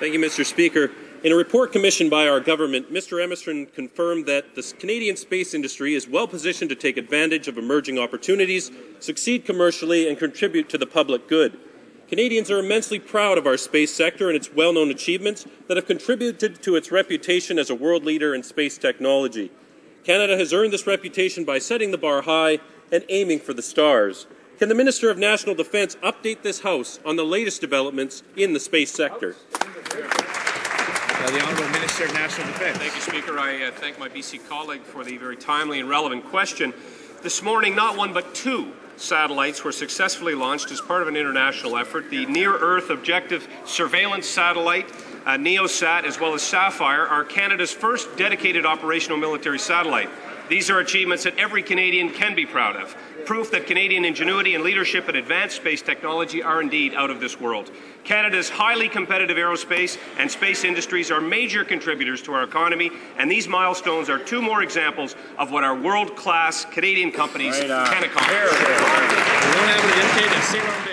Thank you, Mr. Speaker. In a report commissioned by our government, Mr. Emerson confirmed that the Canadian space industry is well positioned to take advantage of emerging opportunities, succeed commercially, and contribute to the public good. Canadians are immensely proud of our space sector and its well known achievements that have contributed to its reputation as a world leader in space technology. Canada has earned this reputation by setting the bar high and aiming for the stars. Can the Minister of National Defence update this House on the latest developments in the space sector? Uh, the Honourable Minister of National Defence. Thank you, Speaker. I uh, thank my BC colleague for the very timely and relevant question. This morning, not one but two satellites were successfully launched as part of an international effort. The Near Earth Objective Surveillance Satellite, uh, NEOSSat, as well as Sapphire, are Canada's first dedicated operational military satellite. These are achievements that every Canadian can be proud of proof that Canadian ingenuity and leadership in advanced space technology are indeed out of this world. Canada's highly competitive aerospace and space industries are major contributors to our economy, and these milestones are two more examples of what our world-class Canadian companies Right on. can accomplish. We don't have